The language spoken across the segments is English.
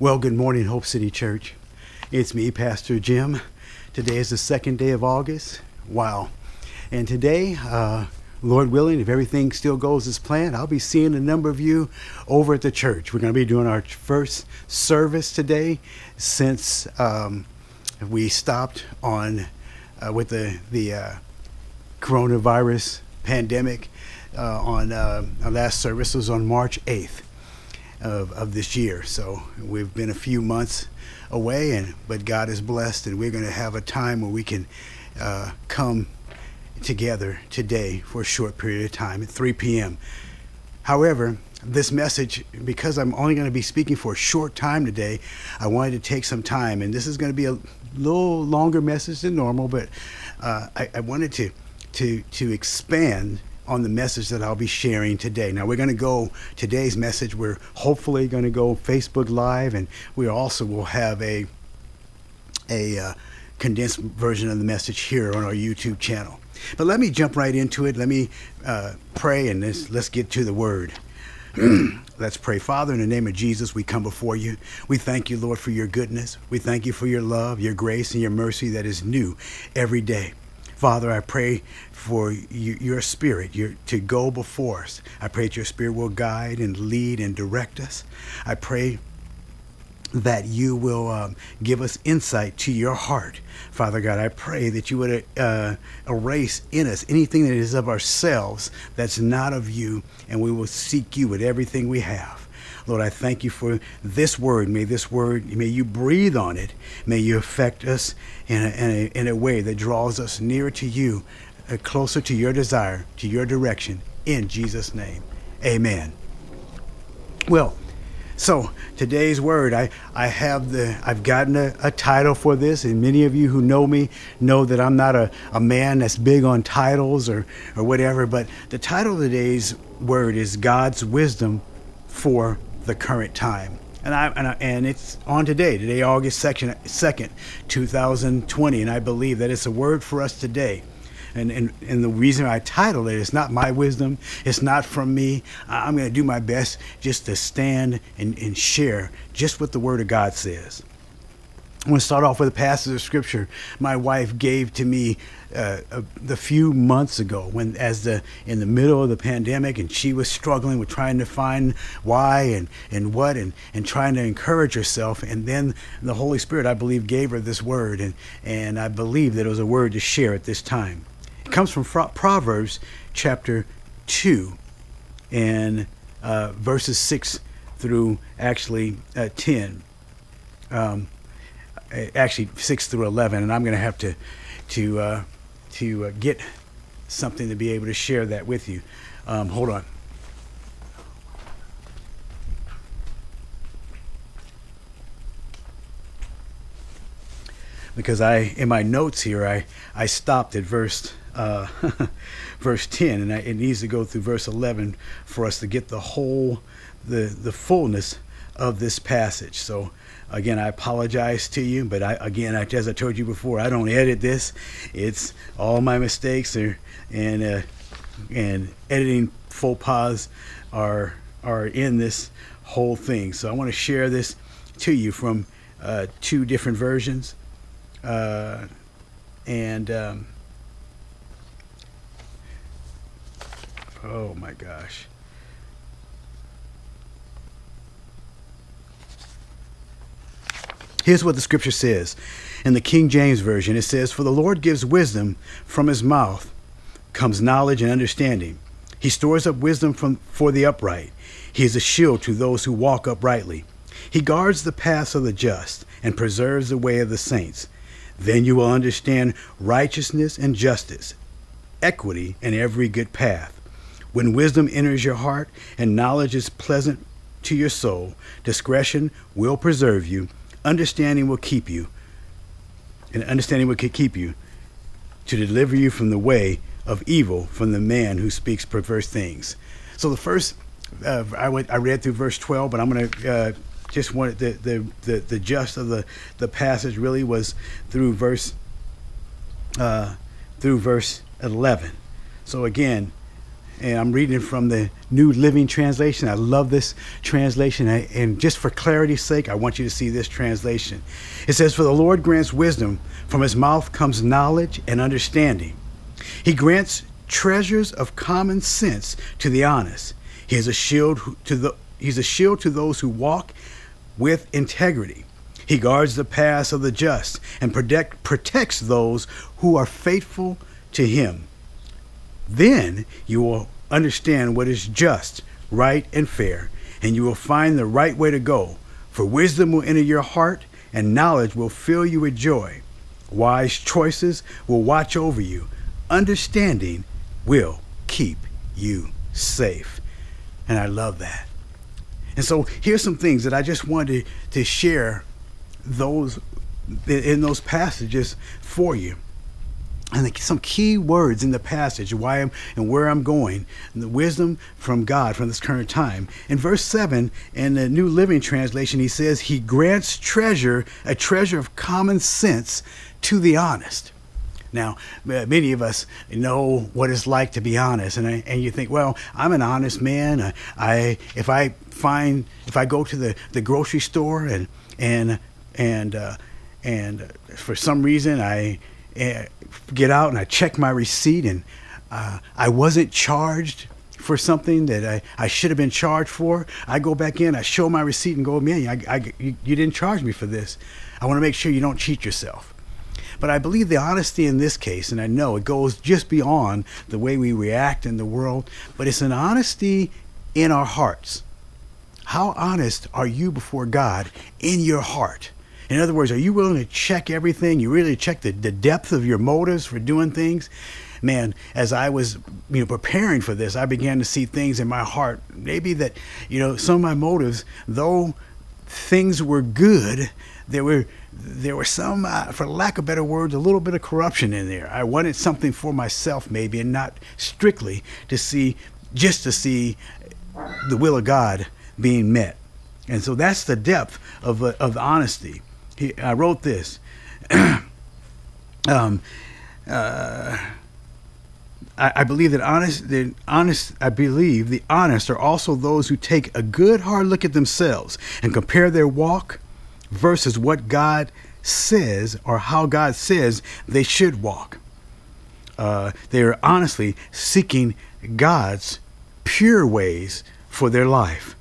Well, good morning, Hope City Church. It's me, Pastor Jim. Today is the second day of August. Wow. And today, uh, Lord willing, if everything still goes as planned, I'll be seeing a number of you over at the church. We're going to be doing our first service today since um, we stopped on uh, with the the uh, coronavirus pandemic uh, on uh, our last service was on March 8th of, of this year. So we've been a few months away, and but God is blessed, and we're going to have a time where we can uh, come together today for a short period of time at 3 p.m. However, this message, because I'm only going to be speaking for a short time today, I wanted to take some time, and this is going to be a little longer message than normal, but uh, I, I wanted to to to expand on the message that I'll be sharing today. Now we're going to go today's message. We're hopefully going to go Facebook Live, and we also will have a a uh, condensed version of the message here on our YouTube channel. But let me jump right into it. Let me uh, pray, and let's, let's get to the Word. Let's pray. Father, in the name of Jesus, we come before you. We thank you, Lord, for your goodness. We thank you for your love, your grace, and your mercy that is new every day. Father, I pray for you, your spirit your, to go before us. I pray that your spirit will guide and lead and direct us. I pray that you will um, give us insight to your heart. Father God, I pray that you would uh, erase in us anything that is of ourselves that's not of you, and we will seek you with everything we have. Lord, I thank you for this word. May this word, may you breathe on it. May you affect us in a, in a, in a way that draws us nearer to you, uh, closer to your desire, to your direction. In Jesus' name, amen. Well, so today's word, I, I have the I've gotten a, a, title for this, and many of you who know me know that I'm not a, a man that's big on titles or, or whatever, but the title of today's word is God's wisdom for the current time. And I, and, I, and it's on today, today August 2nd, 2nd, 2020, and I believe that it's a word for us today. And, and, and the reason I titled it is not my wisdom, it's not from me. I'm going to do my best just to stand and, and share just what the Word of God says. I want to start off with a passage of scripture my wife gave to me uh, a, the few months ago when as the in the middle of the pandemic and she was struggling with trying to find why and and what and and trying to encourage herself and then the Holy Spirit I believe gave her this word and and I believe that it was a word to share at this time. It comes from Proverbs chapter 2 and uh, verses 6 through actually uh, 10. Um, actually six through eleven, and I'm going to have to to uh, to uh, get something to be able to share that with you. Um, hold on. Because I, in my notes here, I, I stopped at verse uh, verse 10, and I, it needs to go through verse 11 for us to get the whole, the, the fullness of this passage. So Again, I apologize to you, but I, again, I, as I told you before, I don't edit this. It's all my mistakes are, and uh, and editing faux pas are are in this whole thing. So I want to share this to you from uh, two different versions, uh, and um, oh my gosh. Here's what the scripture says. In the King James Version, it says, For the Lord gives wisdom from his mouth comes knowledge and understanding. He stores up wisdom from, for the upright. He is a shield to those who walk uprightly. He guards the paths of the just and preserves the way of the saints. Then you will understand righteousness and justice, equity, and every good path. When wisdom enters your heart and knowledge is pleasant to your soul, discretion will preserve you, understanding will keep you, and understanding will keep you to deliver you from the way of evil from the man who speaks perverse things. So the first, uh, I went, I read through verse 12, but I'm going to uh, just want the, the the the gist of the the passage really was through verse uh, through verse 11. So again, and I'm reading from the New Living Translation. I love this translation, and just for clarity's sake, I want you to see this translation. It says, For the Lord grants wisdom, from his mouth comes knowledge and understanding. He grants treasures of common sense to the honest. He is a shield to the he's a shield to those who walk with integrity. He guards the paths of the just and protect, protects those who are faithful to him. Then you will understand what is just, right, and fair, and you will find the right way to go. For wisdom will enter your heart, and knowledge will fill you with joy. Wise choices will watch over you. Understanding will keep you safe. And I love that. And so here's some things that I just wanted to share those in those passages for you and some key words in the passage why I'm and where I'm going and the wisdom from God from this current time. In verse 7 in the New Living Translation he says he grants treasure a treasure of common sense to the honest. Now many of us know what it's like to be honest and I, and you think well I'm an honest man. I, I if I find if I go to the the grocery store and and and uh, and for some reason I get out and I check my receipt and uh, I wasn't charged for something that I, I should have been charged for. I go back in, I show my receipt and go, man, I, I, you, you didn't charge me for this. I want to make sure you don't cheat yourself. But I believe the honesty in this case, and I know it goes just beyond the way we react in the world, but it's an honesty in our hearts. How honest are you before God in your heart? In other words, are you willing to check everything? You really check the, the depth of your motives for doing things? Man, as I was you know preparing for this, I began to see things in my heart. Maybe that, you know, some of my motives, though things were good, there were there were some, uh, for lack of better words, a little bit of corruption in there. I wanted something for myself, maybe, and not strictly to see, just to see the will of God being met. And so that's the depth of, uh, of honesty he, I wrote this. um, uh, I, I, believe that honest, the honest, I believe the honest are also those who take a good hard look at themselves and compare their walk versus what God says or how God says they should walk. Uh, they are honestly seeking God's pure ways for their life.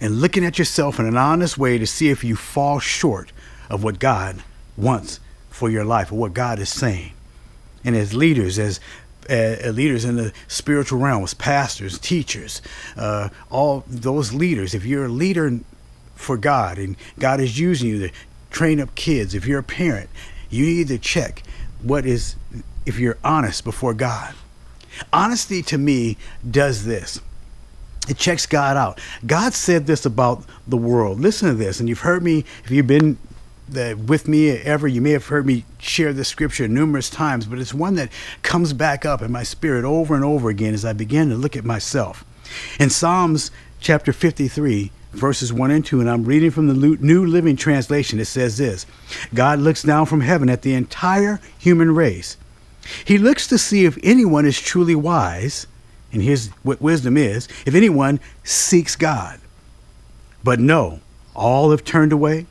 And looking at yourself in an honest way to see if you fall short of what God wants for your life or what God is saying. And as leaders, as uh, leaders in the spiritual realm, as pastors, teachers, uh, all those leaders, if you're a leader for God and God is using you to train up kids, if you're a parent, you need to check what is, if you're honest before God. Honesty to me does this it checks God out. God said this about the world. Listen to this, and you've heard me, if you've been with me ever, you may have heard me share this scripture numerous times, but it's one that comes back up in my spirit over and over again as I begin to look at myself. In Psalms chapter 53, verses 1 and 2, and I'm reading from the New Living Translation, it says this God looks down from heaven at the entire human race. He looks to see if anyone is truly wise and here's what wisdom is if anyone seeks God. But no, all have turned away,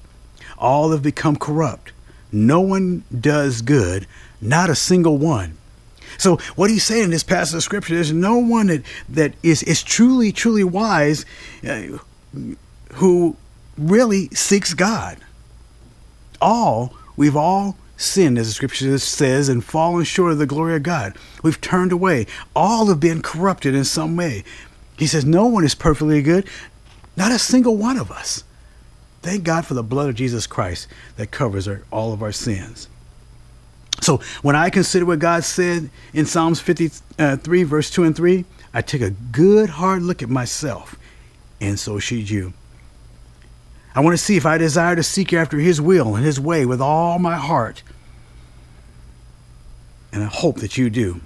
all have become corrupt. No one does good, not a single one. So what he's saying in this passage of scripture, there's no one that, that is, is truly, truly wise uh, who really seeks God. All, we've all sinned, as the scripture says, and fallen short of the glory of God. We've turned away. All have been corrupted in some way. He says, No one is perfectly good, not a single one of us. Thank God for the blood of Jesus Christ that covers our, all of our sins. So when I consider what God said in Psalms 53, verse 2 and 3, I take a good hard look at myself, and so should you. I want to see if I desire to seek after His will and His way with all my heart. And I hope that you do.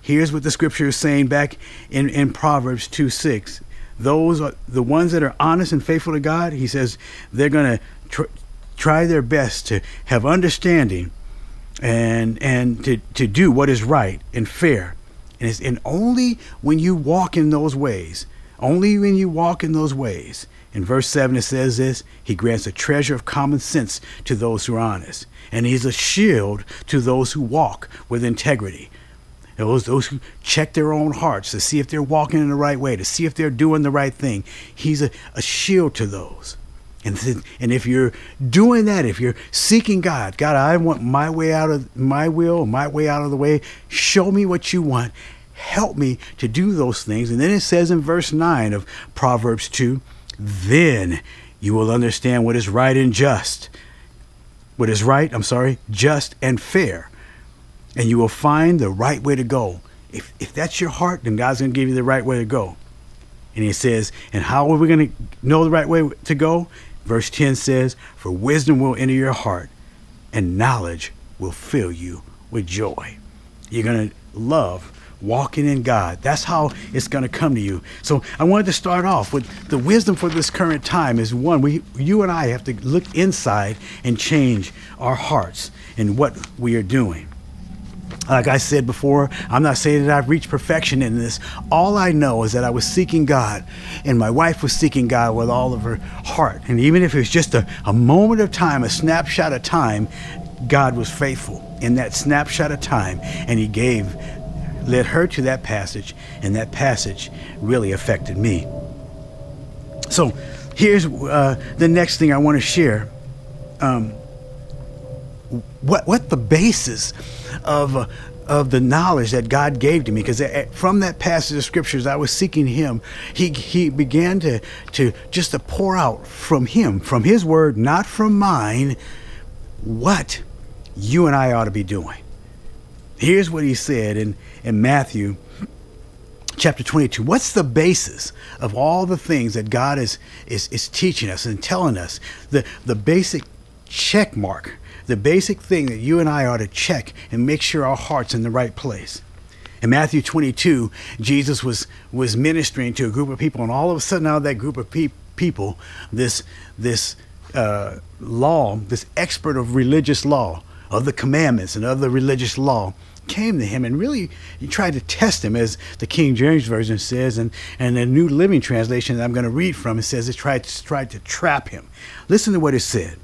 Here's what the scripture is saying back in, in Proverbs 2 6. Those are the ones that are honest and faithful to God. He says they're going to tr- try their best to have understanding and and to, to do what is right and fair. And, it's, and only when you walk in those ways, only when you walk in those ways. In verse 7, it says this He grants a treasure of common sense to those who are honest, and He's a shield to those who walk with integrity. Those, those who check their own hearts to see if they're walking in the right way, to see if they're doing the right thing. He's a, a shield to those. And, th- and if you're doing that, if you're seeking God, God, I want my way out of my will, my way out of the way. Show me what you want. Help me to do those things. And then it says in verse 9 of Proverbs 2 then you will understand what is right and just. What is right, I'm sorry, just and fair and you will find the right way to go. If, if that's your heart, then God's going to give you the right way to go. And he says, and how are we going to know the right way to go? Verse 10 says, For wisdom will enter your heart, and knowledge will fill you with joy. You're going to love walking in God. That's how it's going to come to you. So I wanted to start off with the wisdom for this current time is one, we, you and I have to look inside and change our hearts and what we are doing. Like I said before, I'm not saying that I've reached perfection in this. All I know is that I was seeking God, and my wife was seeking God with all of her heart. And even if it was just a, a moment of time, a snapshot of time, God was faithful in that snapshot of time, and He gave, led her to that passage, and that passage really affected me. So here's uh, the next thing I want to share. Um, what what the basis of uh, of the knowledge that God gave to me because from that passage of scriptures I was seeking him he he began to to just to pour out from him from his word not from mine what you and I ought to be doing here's what he said in in Matthew chapter 22 what's the basis of all the things that God is is is teaching us and telling us the the basic check mark the basic thing that you and I ought to check and make sure our heart's in the right place. In Matthew 22, Jesus was was ministering to a group of people, and all of a sudden, out of that group of pe- people, this this uh, law, this expert of religious law, of the commandments and of the religious law, came to him and really tried to test him, as the King James version says, and and the New Living Translation that I'm going to read from it says it tried to, tried to trap him. Listen to what it said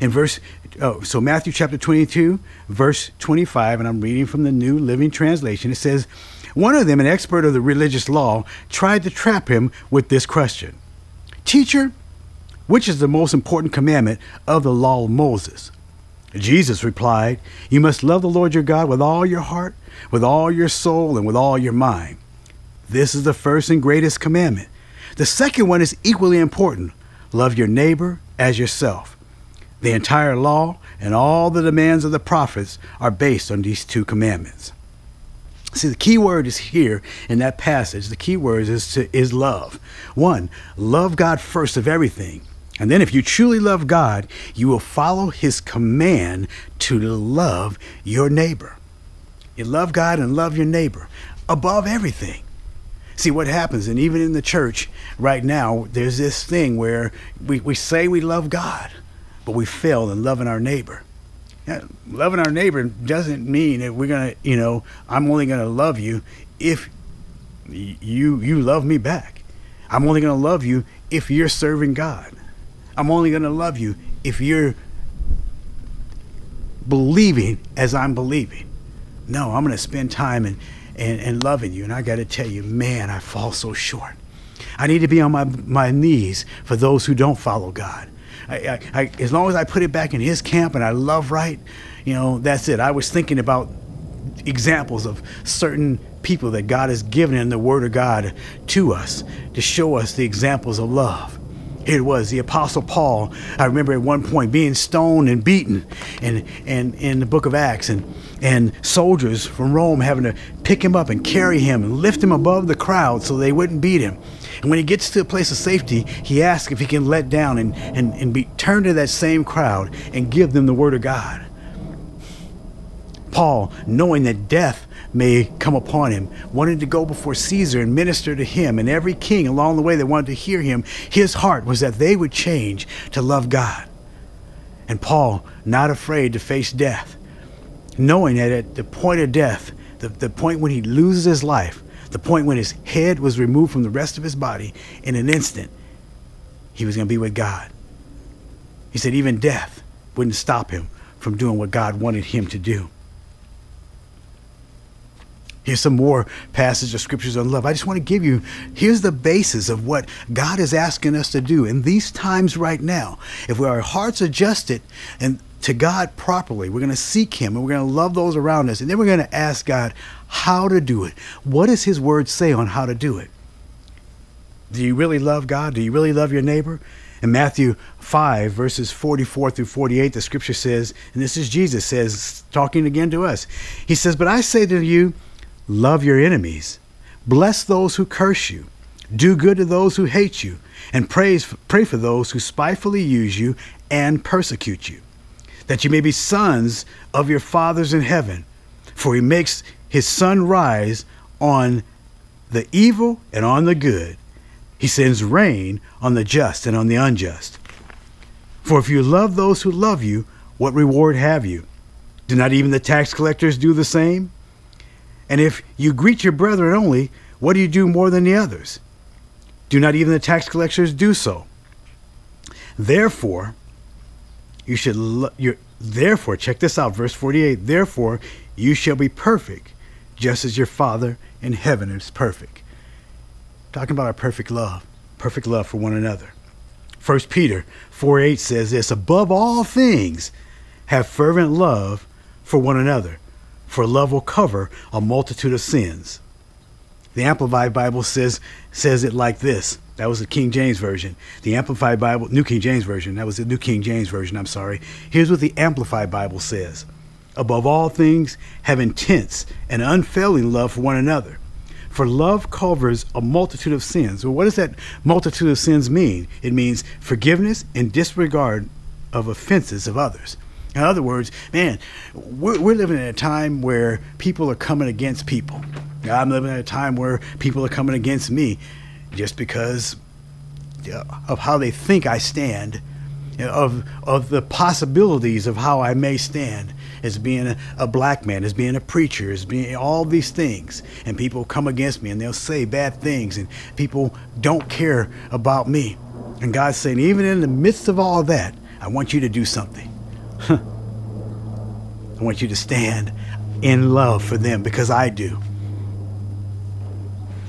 in verse oh, so Matthew chapter 22, verse 25, and I'm reading from the New Living Translation. It says, One of them, an expert of the religious law, tried to trap him with this question Teacher, which is the most important commandment of the law of Moses? Jesus replied, You must love the Lord your God with all your heart, with all your soul, and with all your mind. This is the first and greatest commandment. The second one is equally important love your neighbor as yourself. The entire law and all the demands of the prophets are based on these two commandments. See, the key word is here in that passage. The key word is, to, is love. One, love God first of everything. And then, if you truly love God, you will follow his command to love your neighbor. You love God and love your neighbor above everything. See what happens, and even in the church right now, there's this thing where we, we say we love God, but we fail in loving our neighbor. Yeah, loving our neighbor doesn't mean that we're gonna, you know, I'm only gonna love you if you you love me back. I'm only gonna love you if you're serving God. I'm only gonna love you if you're believing as I'm believing. No, I'm gonna spend time and and, and loving you. And I gotta tell you, man, I fall so short. I need to be on my my knees for those who don't follow God. I, I, I, as long as I put it back in his camp and I love right, you know, that's it. I was thinking about examples of certain people that God has given in the Word of God to us to show us the examples of love. It was the Apostle Paul. I remember at one point being stoned and beaten, and and in the Book of Acts, and and soldiers from Rome having to pick him up and carry him and lift him above the crowd so they wouldn't beat him. And when he gets to a place of safety, he asks if he can let down and, and, and be turned to that same crowd and give them the word of God. Paul, knowing that death may come upon him, wanted to go before Caesar and minister to him and every king along the way that wanted to hear him. His heart was that they would change to love God. And Paul, not afraid to face death, knowing that at the point of death, the, the point when he loses his life, the point when his head was removed from the rest of his body, in an instant, he was going to be with God. He said even death wouldn't stop him from doing what God wanted him to do. Here's some more passages of scriptures on love. I just want to give you here's the basis of what God is asking us to do in these times right now. If we our hearts adjusted and to God properly, we're going to seek Him and we're going to love those around us, and then we're going to ask God how to do it. What does His Word say on how to do it? Do you really love God? Do you really love your neighbor? In Matthew 5, verses 44 through 48, the scripture says, and this is Jesus says, talking again to us. He says, But I say to you, Love your enemies. Bless those who curse you. Do good to those who hate you. And praise, pray for those who spitefully use you and persecute you, that you may be sons of your fathers in heaven. For he makes his sun rise on the evil and on the good. He sends rain on the just and on the unjust. For if you love those who love you, what reward have you? Do not even the tax collectors do the same? And if you greet your brethren only, what do you do more than the others? Do not even the tax collectors do so? Therefore, you should lo- therefore check this out verse 48 therefore you shall be perfect just as your father in heaven is perfect talking about our perfect love perfect love for one another 1 peter 4 8 says this above all things have fervent love for one another for love will cover a multitude of sins. The Amplified Bible says says it like this. That was the King James version. The Amplified Bible, New King James version. That was the New King James version. I'm sorry. Here's what the Amplified Bible says: Above all things, have intense and unfailing love for one another. For love covers a multitude of sins. Well, what does that multitude of sins mean? It means forgiveness and disregard of offenses of others. In other words, man, we're, we're living in a time where people are coming against people. I'm living in a time where people are coming against me just because uh, of how they think I stand, of of the possibilities of how I may stand as being a, a, black man, as being a preacher, as being all these things. And people come against me and they'll say bad things, and people don't care about me. And God's saying, even in the midst of all that, I want you to do something. I want you to stand in love for them because I do.